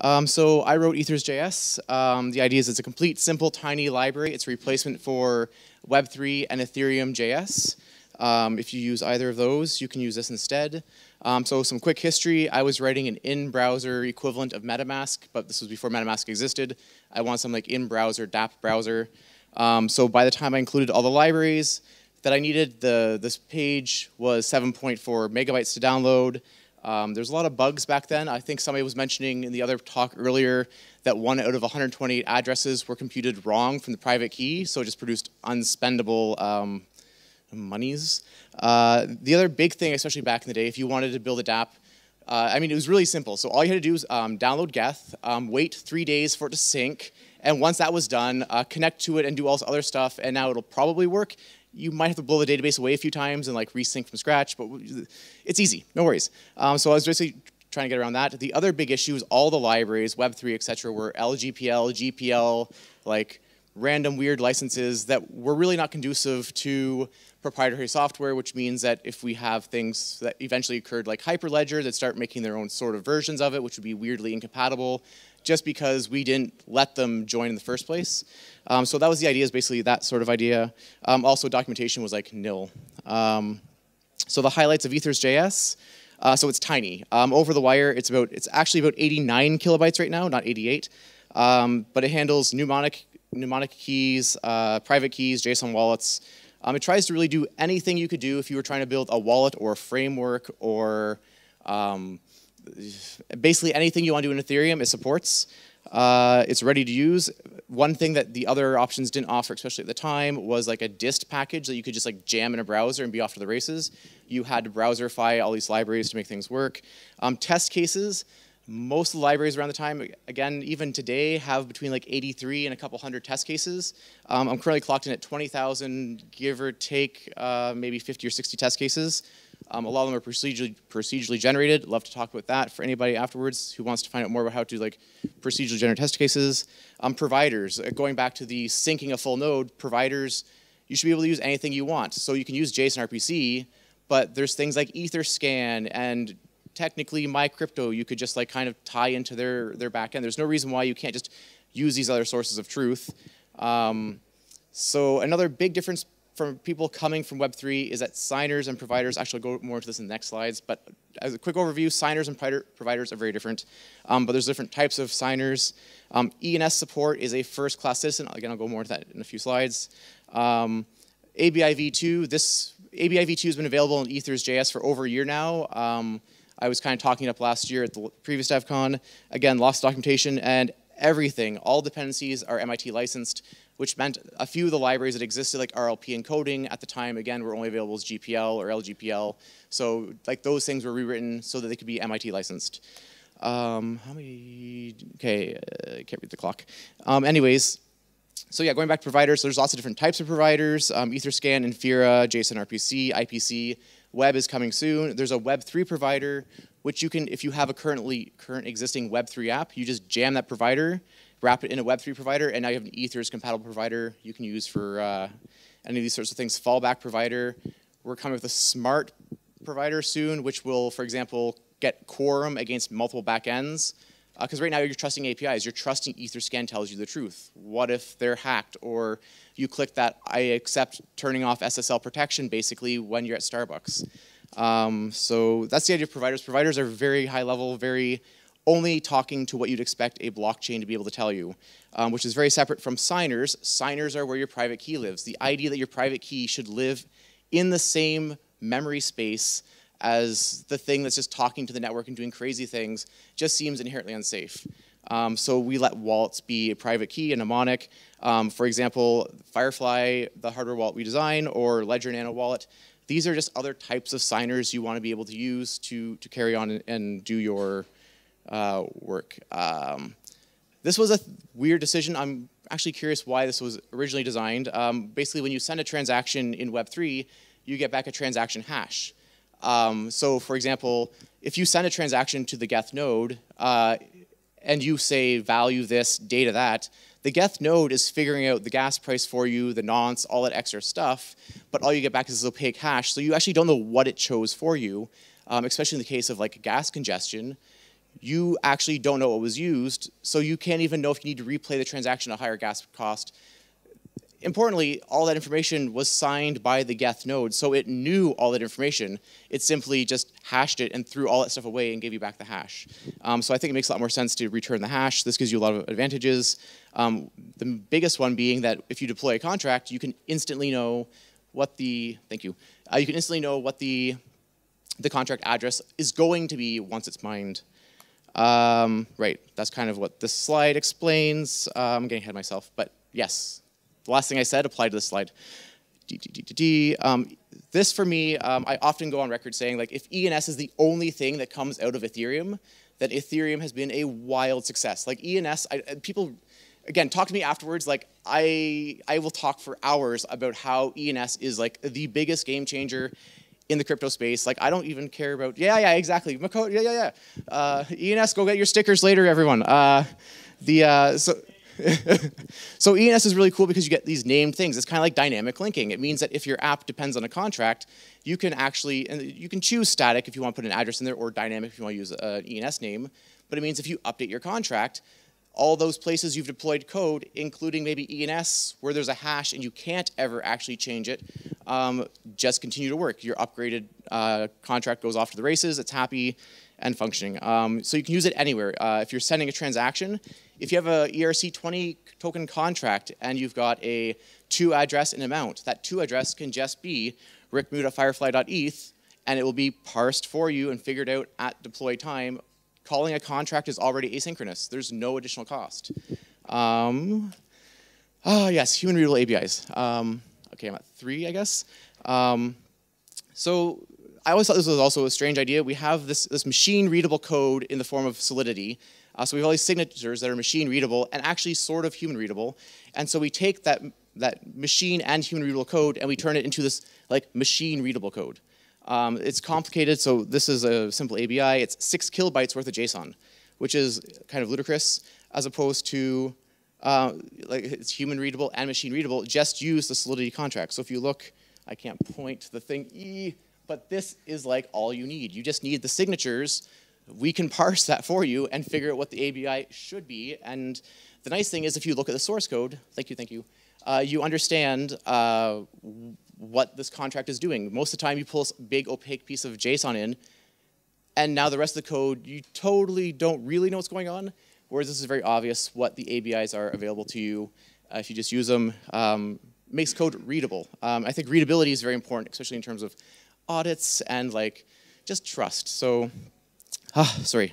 Um, so I wrote Ethers.js. Um, the idea is it's a complete, simple, tiny library. It's a replacement for Web3 and Ethereum.js. Um, if you use either of those, you can use this instead. Um, so some quick history, I was writing an in-browser equivalent of MetaMask, but this was before MetaMask existed. I wanted some like in-browser dApp browser. Um, so by the time I included all the libraries that I needed, the this page was 7.4 megabytes to download. Um, there's a lot of bugs back then. I think somebody was mentioning in the other talk earlier that one out of 128 addresses were computed wrong from the private key, so it just produced unspendable um, monies. Uh, the other big thing, especially back in the day, if you wanted to build a dApp, uh, I mean, it was really simple. So all you had to do was um, download Geth, um, wait three days for it to sync, and once that was done, uh, connect to it and do all this other stuff, and now it'll probably work. You might have to blow the database away a few times and like resync from scratch, but it's easy, no worries. Um, so I was basically trying to get around that. The other big issue is all the libraries, Web3, et cetera, were LGPL, GPL, like random weird licenses that were really not conducive to proprietary software, which means that if we have things that eventually occurred like Hyperledger that start making their own sort of versions of it, which would be weirdly incompatible, just because we didn't let them join in the first place. Um, so that was the idea, is basically that sort of idea. Um, also, documentation was like nil. Um, so the highlights of Ethers.js, uh, so it's tiny. Um, over the wire, it's about it's actually about 89 kilobytes right now, not 88. Um, but it handles mnemonic mnemonic keys, uh, private keys, JSON wallets. Um, it tries to really do anything you could do if you were trying to build a wallet or a framework or um, basically anything you want to do in Ethereum, it supports. Uh, it's ready to use. One thing that the other options didn't offer, especially at the time, was like a dist package that you could just like jam in a browser and be off to the races. You had to browserify all these libraries to make things work. Um, test cases, most libraries around the time, again, even today, have between like 83 and a couple hundred test cases. Um, I'm currently clocked in at 20,000, give or take uh, maybe 50 or 60 test cases. Um, a lot of them are procedurally, procedurally generated. Love to talk about that for anybody afterwards who wants to find out more about how to like procedurally generate test cases. Um, providers, uh, going back to the syncing a full node, providers, you should be able to use anything you want. So you can use JSON RPC, but there's things like Etherscan and technically MyCrypto you could just like kind of tie into their their backend. There's no reason why you can't just use these other sources of truth. Um, so another big difference from people coming from Web3 is that signers and providers, actually go more into this in the next slides, but as a quick overview, signers and providers are very different, um, but there's different types of signers. Um, ENS support is a first class citizen, again I'll go more into that in a few slides. Um, ABI v2, this ABI v2 has been available in Ethers.js for over a year now. Um, I was kind of talking up last year at the previous Devcon. Again, lost documentation and everything, all dependencies are MIT licensed, which meant a few of the libraries that existed, like RLP encoding at the time, again, were only available as GPL or LGPL. So like those things were rewritten so that they could be MIT licensed. Um, how many, okay, I uh, can't read the clock. Um, anyways, so yeah, going back to providers, so there's lots of different types of providers, um, Etherscan, Infura, JSON RPC, IPC. Web is coming soon. There's a Web3 provider, which you can, if you have a currently current existing Web3 app, you just jam that provider, wrap it in a Web3 provider, and now you have an Ethers compatible provider you can use for uh, any of these sorts of things. Fallback provider. We're coming with a smart provider soon, which will, for example, get quorum against multiple backends. Because uh, right now you're trusting APIs. You're trusting Etherscan tells you the truth. What if they're hacked or you click that I accept turning off SSL protection basically when you're at Starbucks. Um, so that's the idea of providers. Providers are very high level, very only talking to what you'd expect a blockchain to be able to tell you, um, which is very separate from signers. Signers are where your private key lives. The idea that your private key should live in the same memory space as the thing that's just talking to the network and doing crazy things just seems inherently unsafe. Um, so we let wallets be a private key, a mnemonic. Um, for example, Firefly, the hardware wallet we design, or Ledger Nano wallet. These are just other types of signers you want to be able to use to, to carry on and, and do your uh, work. Um, this was a weird decision. I'm actually curious why this was originally designed. Um, basically, when you send a transaction in Web3, you get back a transaction hash. Um, so for example, if you send a transaction to the Geth node, uh, and you say value this, data that, the Geth node is figuring out the gas price for you, the nonce, all that extra stuff, but all you get back is this opaque hash, so you actually don't know what it chose for you, um, especially in the case of like gas congestion. you actually don't know what was used, so you can't even know if you need to replay the transaction at a higher gas cost. Importantly, all that information was signed by the Geth node, so it knew all that information. It simply just hashed it and threw all that stuff away and gave you back the hash. Um, so I think it makes a lot more sense to return the hash. This gives you a lot of advantages. Um, the biggest one being that if you deploy a contract, you can instantly know what the, thank you, uh, you can instantly know what the, the contract address is going to be once it's mined. Um, right, that's kind of what this slide explains. Uh, I'm getting ahead of myself, but yes, the last thing I said applied to this slide. Um, this for me, um, I often go on record saying like if ENS is the only thing that comes out of Ethereum, then Ethereum has been a wild success. Like ENS, I, people, again, talk to me afterwards. Like I, I will talk for hours about how ENS is like the biggest game changer in the crypto space. Like I don't even care about. Yeah, yeah, exactly. Mako, yeah, yeah, yeah. Uh, ENS, go get your stickers later, everyone. Uh, the uh, so. so ENS is really cool because you get these named things. It's kind of like dynamic linking. It means that if your app depends on a contract, you can actually, and you can choose static if you want to put an address in there or dynamic if you want to use an ENS name. But it means if you update your contract, all those places you've deployed code, including maybe ENS, where there's a hash and you can't ever actually change it, um, just continue to work. Your upgraded uh, contract goes off to the races, it's happy and functioning. Um, so you can use it anywhere. Uh, if you're sending a transaction, if you have a ERC20 token contract and you've got a to address and amount, that to address can just be ricmoo.firefly.eth and it will be parsed for you and figured out at deploy time. Calling a contract is already asynchronous. There's no additional cost. Um, oh yes, human readable APIs. Um, okay, I'm at three, I guess. Um, so I always thought this was also a strange idea. We have this, this machine readable code in the form of Solidity. Uh, so we have all these signatures that are machine readable and actually sort of human readable. And so we take that, that machine and human readable code and we turn it into this like machine readable code. Um, it's complicated, so this is a simple ABI. It's six kilobytes worth of JSON, which is kind of ludicrous, as opposed to uh, like it's human readable and machine readable, just use the Solidity contract. So if you look, I can't point to the thing, e, but this is like all you need. You just need the signatures. We can parse that for you and figure out what the ABI should be. And the nice thing is if you look at the source code, thank you, thank you, uh, you understand uh, what this contract is doing. Most of the time you pull a big opaque piece of JSON in, and now the rest of the code, you totally don't really know what's going on, whereas this is very obvious what the ABIs are available to you uh, if you just use them. Um, makes code readable. Um, I think readability is very important, especially in terms of audits and like just trust. So, ah, sorry,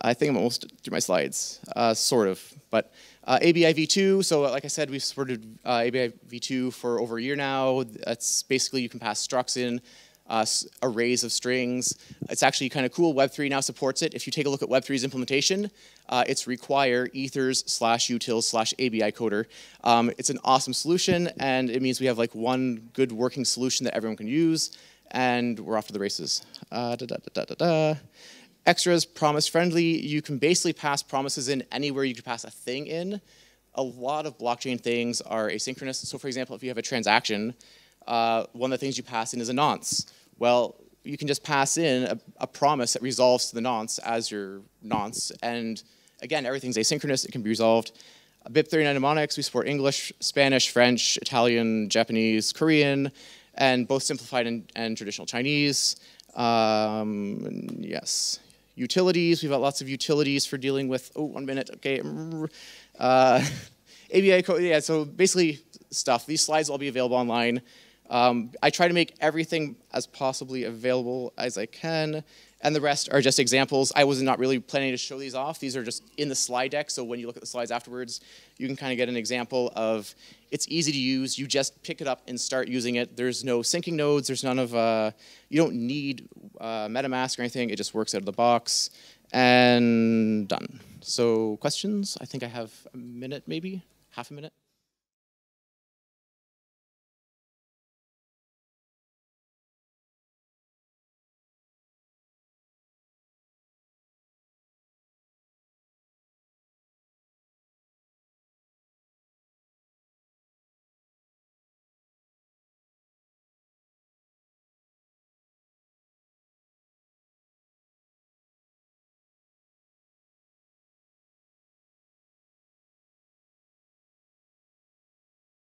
I think I'm almost through my slides, uh, sort of. But uh, ABI v2, so like I said, we've supported uh, ABI v2 for over a year now. That's basically you can pass structs in, uh, arrays of strings. It's actually kind of cool. Web3 now supports it. If you take a look at Web3's implementation, uh, it's require ethers slash utils slash ABI coder. Um, it's an awesome solution, and it means we have like one good working solution that everyone can use, and we're off to the races. Uh, da, da, da, Extras, promise friendly. You can basically pass promises in anywhere you can pass a thing in. A lot of blockchain things are asynchronous. So for example, if you have a transaction, uh, one of the things you pass in is a nonce. Well, you can just pass in a, a promise that resolves to the nonce as your nonce. And again, everything's asynchronous. It can be resolved. BIP39 mnemonics, we support English, Spanish, French, Italian, Japanese, Korean, and both simplified and, and traditional Chinese. Um, yes. Utilities, we've got lots of utilities for dealing with, oh, one minute, okay. Uh, ABI code, yeah, so basically stuff. These slides will be available online. Um, I try to make everything as possibly available as I can, and the rest are just examples. I was not really planning to show these off. These are just in the slide deck, so when you look at the slides afterwards, you can kind of get an example of it's easy to use. You just pick it up and start using it. There's no syncing nodes. There's none of, uh, you don't need uh, MetaMask or anything. It just works out of the box, and done. So questions? I think I have a minute maybe, half a minute.